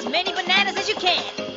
as many bananas as you can.